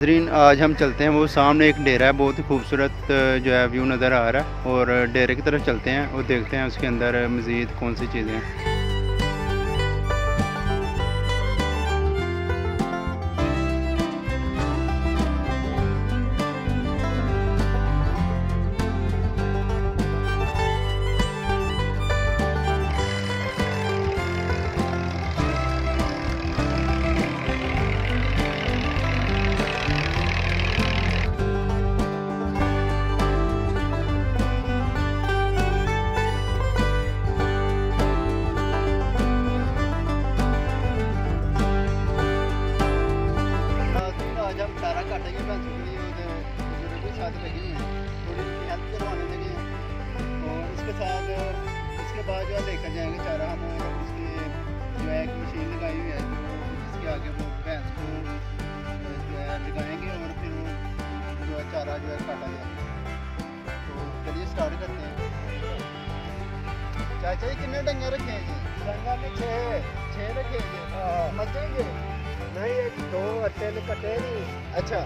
नजरीन, आज हम चलते हैं वो सामने एक डेरा है, बहुत ही खूबसूरत जो है व्यू नज़र आ रहा है और डेरे की तरफ़ चलते हैं और देखते हैं उसके अंदर मज़ीद कौन सी चीज़ें हैं। साथ लगी हुई हैं। थोड़ी उनकी हेल्प करवाने लगे हैं। और इसके साथ इसके बाद जो है लेकर जाएँगे चारा हम और उसकी जो है एक मशीन लगाई हुई है जो जिसके आगे वो भैंस को जो है लगाएँगे और फिर वो जो है चारा जो है काटा जाएगा। तो चलिए स्टार्ट करते हैं। चाचा जी कितने डंगे रखे हैं जी? डंगा में छः छः रखे हैं हाँ। मचेंगे नहीं एक दो तीन कटे नहीं। अच्छा।